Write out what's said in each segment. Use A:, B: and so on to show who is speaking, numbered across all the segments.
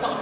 A: không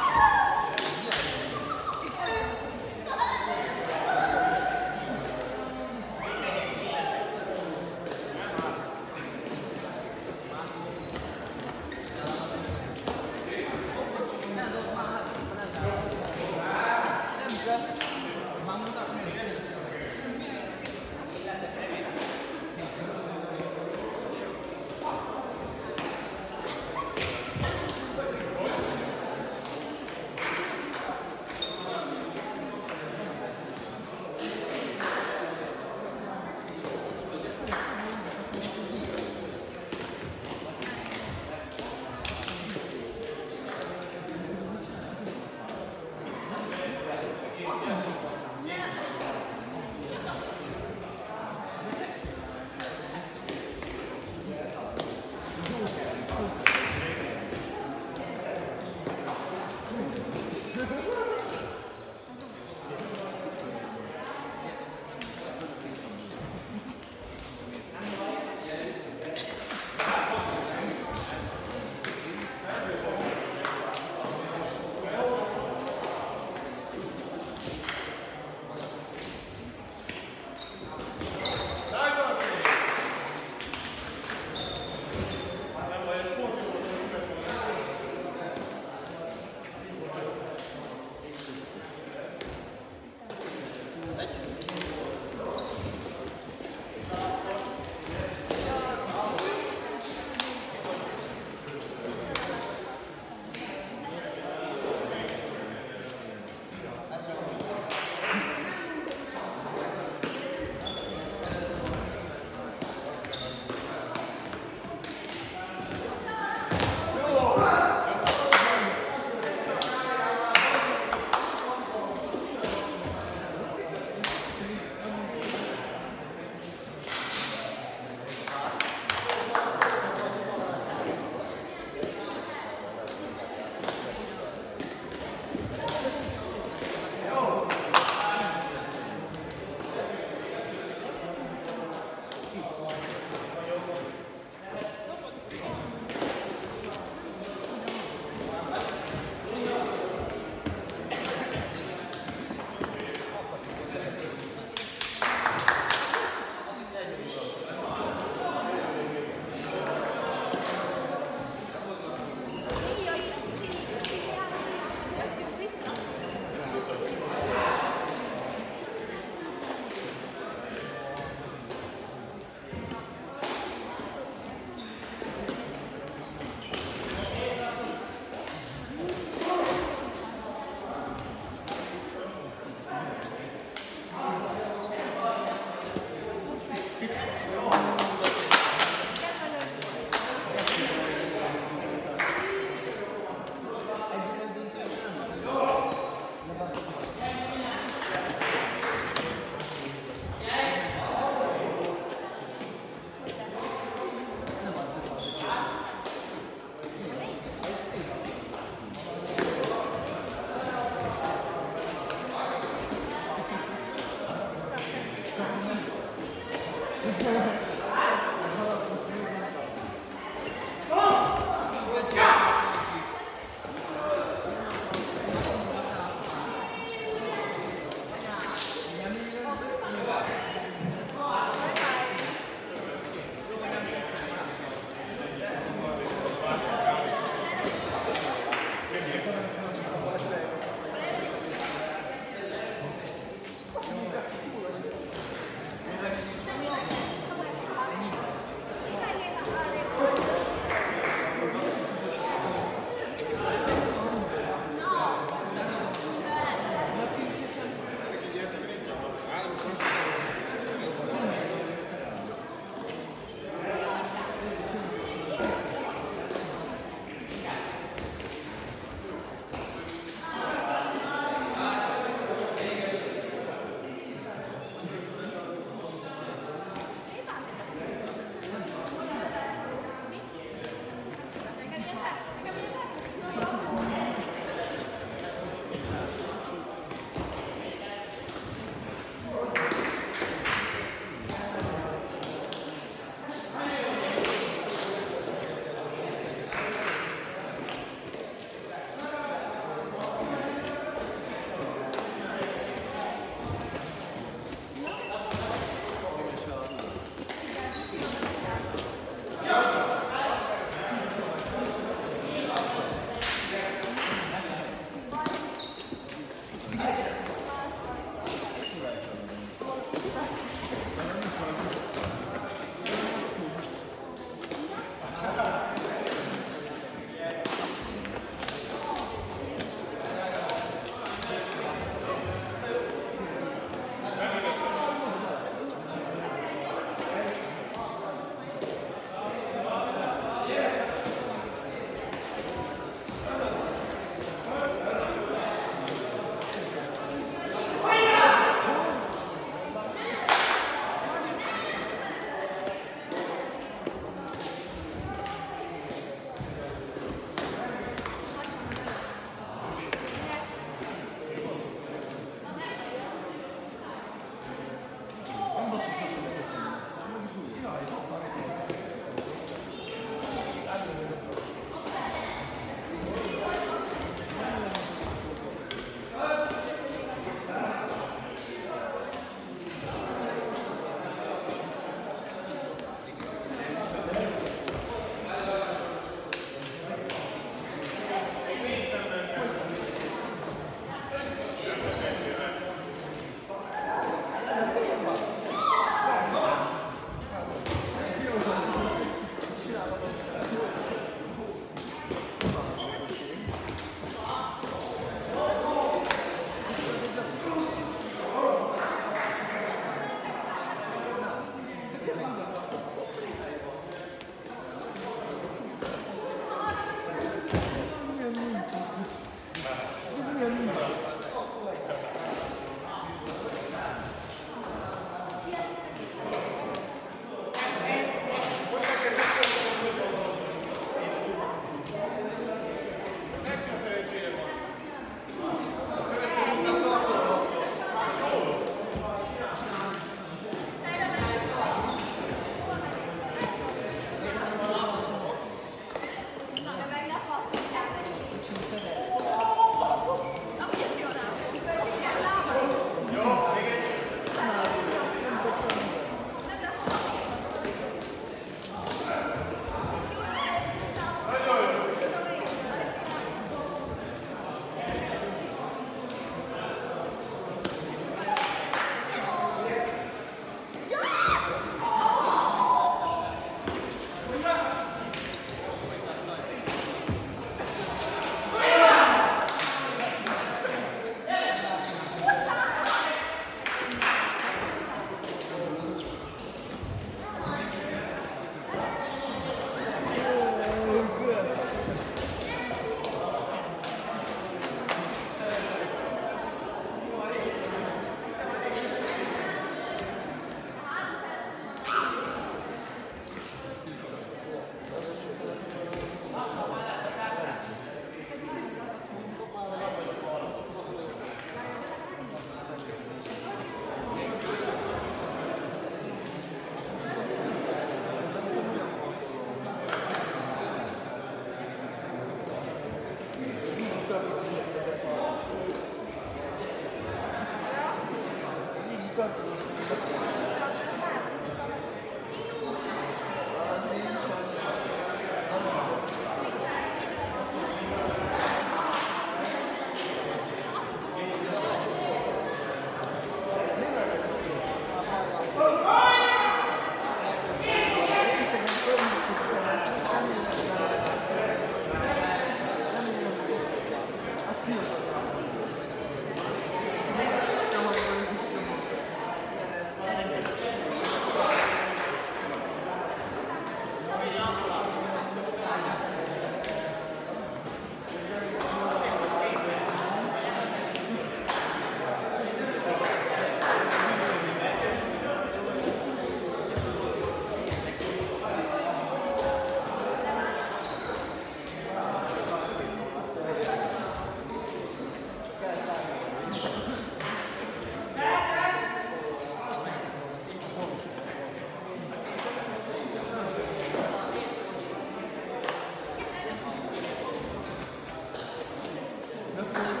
B: Thank you.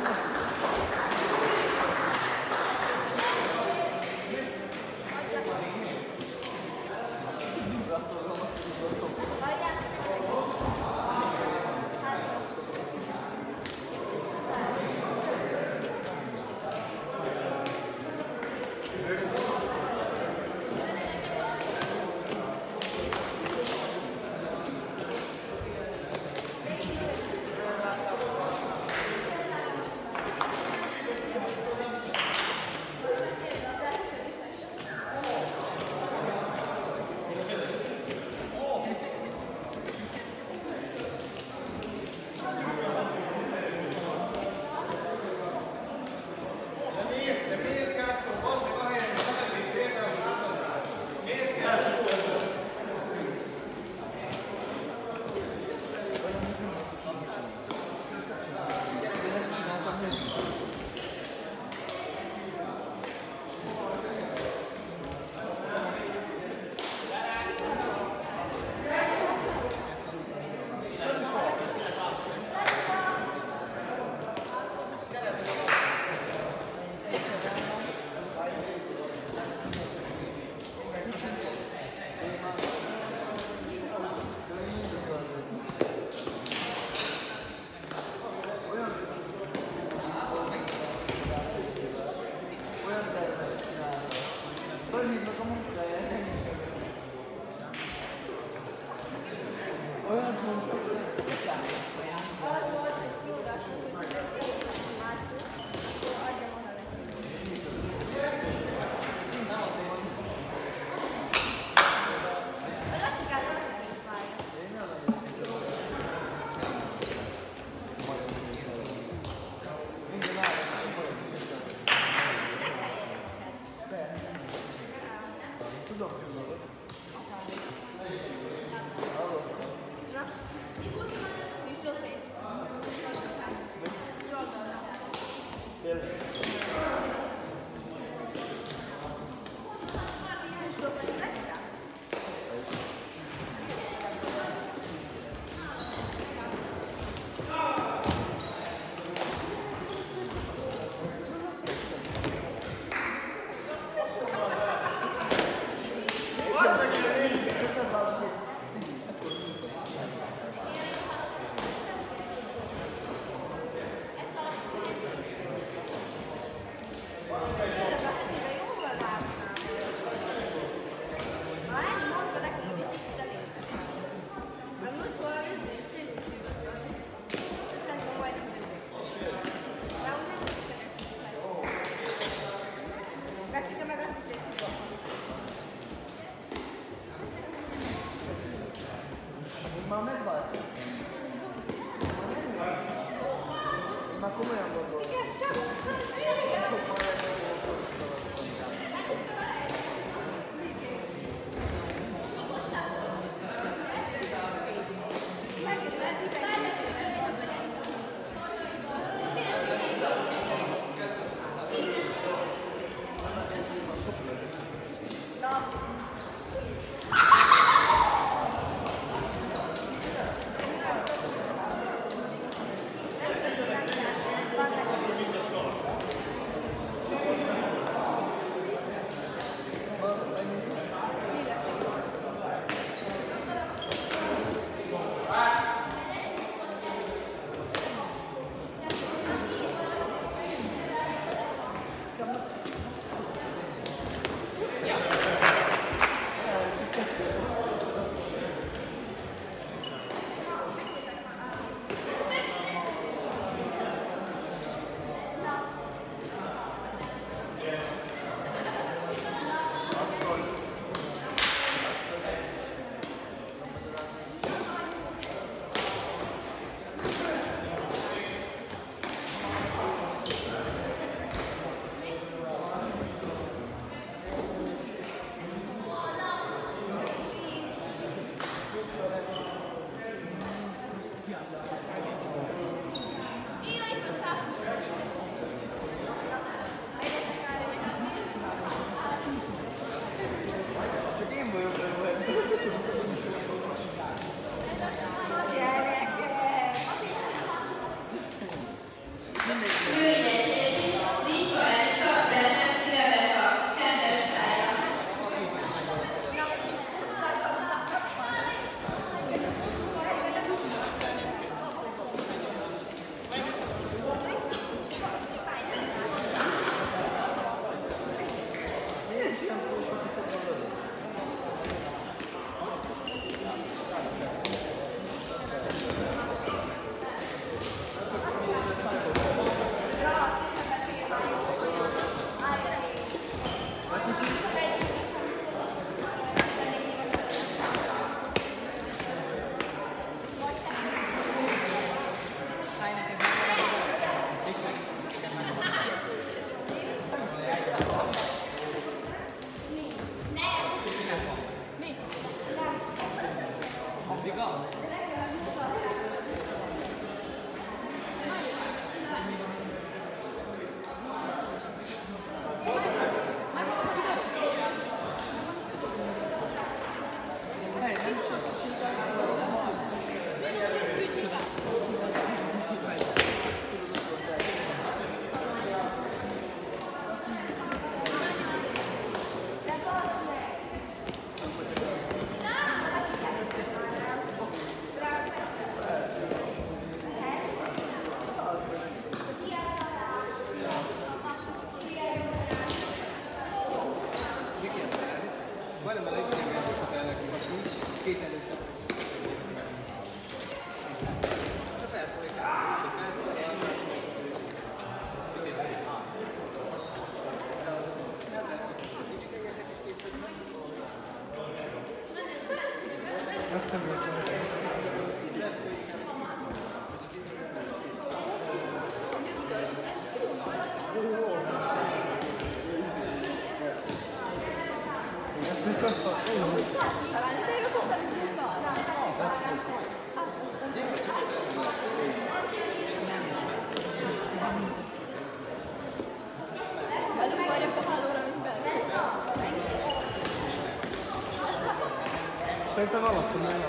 C: Alalım.